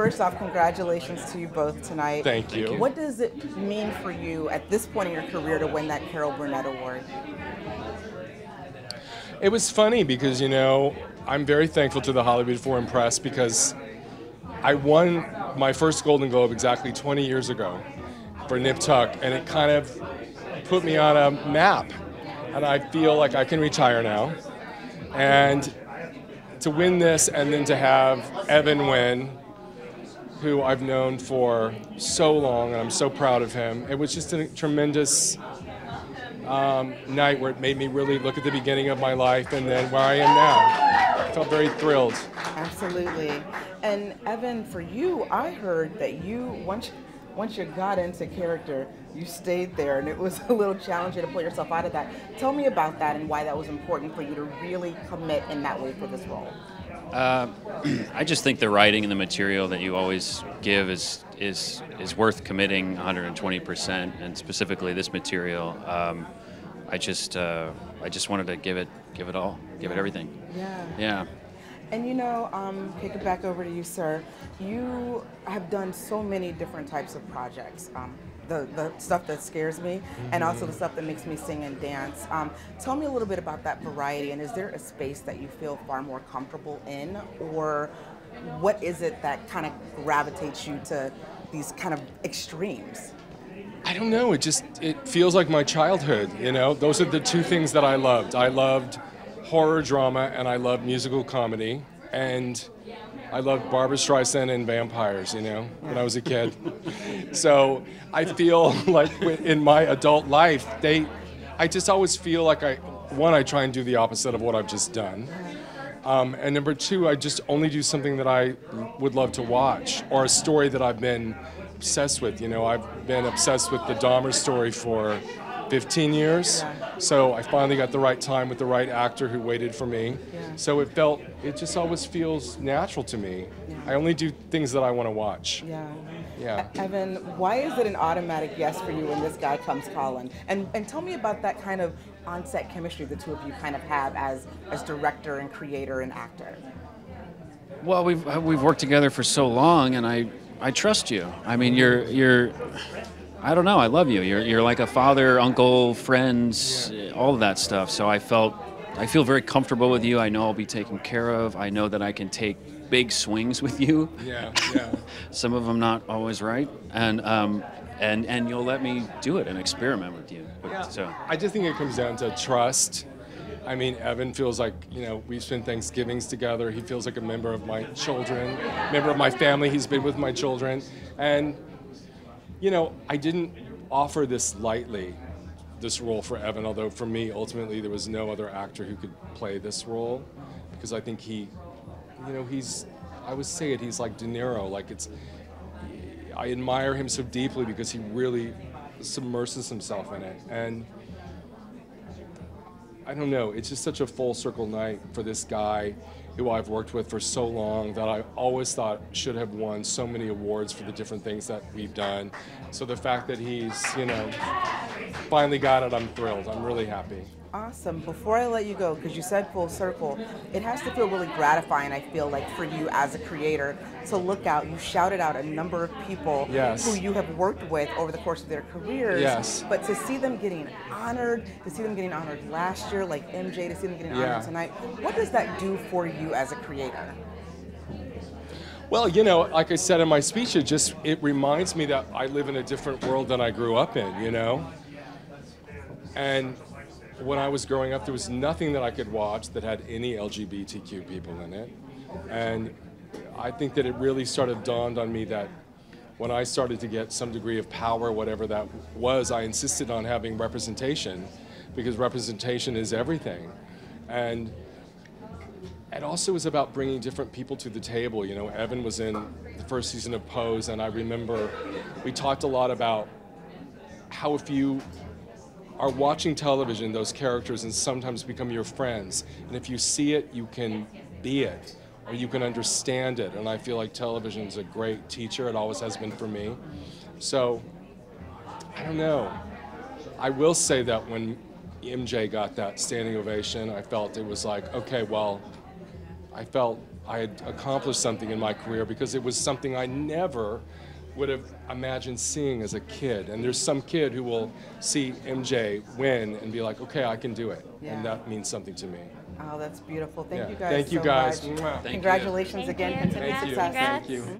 first off, congratulations to you both tonight. Thank you. What does it mean for you at this point in your career to win that Carol Burnett Award? It was funny because, you know, I'm very thankful to the Hollywood Foreign Press because I won my first Golden Globe exactly 20 years ago for Nip Tuck, and it kind of put me on a map. And I feel like I can retire now. And to win this and then to have Evan win, who I've known for so long, and I'm so proud of him, it was just a tremendous um, night where it made me really look at the beginning of my life and then where I am now. I felt very thrilled. Absolutely. And Evan, for you, I heard that you once once you got into character, you stayed there, and it was a little challenging to pull yourself out of that. Tell me about that and why that was important for you to really commit in that way for this role. Uh, I just think the writing and the material that you always give is is is worth committing 120 percent, and specifically this material. Um, I just uh, I just wanted to give it give it all, give it everything. Yeah. Yeah. And you know, um, kick it back over to you, sir. You have done so many different types of projects. Um, the, the stuff that scares me, and also the stuff that makes me sing and dance. Um, tell me a little bit about that variety, and is there a space that you feel far more comfortable in, or what is it that kind of gravitates you to these kind of extremes? I don't know. It just it feels like my childhood. You know, those are the two things that I loved. I loved horror drama and I loved musical comedy and I loved Barbra Streisand and vampires. You know, when I was a kid. so I feel like in my adult life, they, I just always feel like I, one, I try and do the opposite of what I've just done. Um, and number two, I just only do something that I would love to watch or a story that I've been obsessed with. You know, I've been obsessed with the Dahmer story for 15 years. So I finally got the right time with the right actor who waited for me. Yeah. So it felt, it just always feels natural to me. I only do things that I want to watch. Yeah. Yeah. Evan, why is it an automatic yes for you when this guy comes calling? And and tell me about that kind of on-set chemistry the two of you kind of have as as director and creator and actor. Well, we've we've worked together for so long, and I I trust you. I mean, you're you're. I don't know. I love you. You're you're like a father, uncle, friends, all of that stuff. So I felt I feel very comfortable with you. I know I'll be taken care of. I know that I can take big swings with you. Yeah, yeah. Some of them not always right, and um, and and you'll let me do it and experiment with you. Yeah. So I just think it comes down to trust. I mean, Evan feels like, you know, we spend Thanksgivings together. He feels like a member of my children, member of my family. He's been with my children. And, you know, I didn't offer this lightly, this role for Evan, although for me, ultimately, there was no other actor who could play this role because I think he, you know, he's, I would say it, he's like De Niro. Like, it's, I admire him so deeply because he really submerses himself in it. And, I don't know. It's just such a full circle night for this guy who I've worked with for so long that I always thought should have won so many awards for the different things that we've done. So the fact that he's, you know, finally got it, I'm thrilled. I'm really happy. Awesome. Before I let you go, because you said full circle, it has to feel really gratifying, I feel like, for you as a creator to look out. You shouted out a number of people Yes. who you have worked with over the course of their careers. Yes. But to see them getting honored, to see them getting honored last year, like MJ, to see them getting Yeah. honored tonight, what does that do for you as a creator? Well, you know, like I said in my speech, it just it reminds me that I live in a different world than I grew up in, you know? And when I was growing up, there was nothing that I could watch that had any LGBTQ people in it. And I think that it really sort of dawned on me that when I started to get some degree of power, whatever that was, I insisted on having representation because representation is everything. And it also was about bringing different people to the table. You know, Evan was in the first season of Pose, and I remember we talked a lot about how if you are watching television, those characters and sometimes become your friends. And if you see it, you can be it or you can understand it. And I feel like television is a great teacher. It always has been for me. So, I don't know. I will say that when MJ got that standing ovation, I felt it was like, okay, well, I felt I had accomplished something in my career because it was something I never would have imagined seeing as a kid. And there's some kid who will see MJ win and be like, okay, I can do it. Yeah. And that means something to me. Oh, that's beautiful. Thank Yeah. you guys. Thank you so guys. much. Thank. Congratulations Thank again. you. Continued Thank you. success. Congrats. Thank you.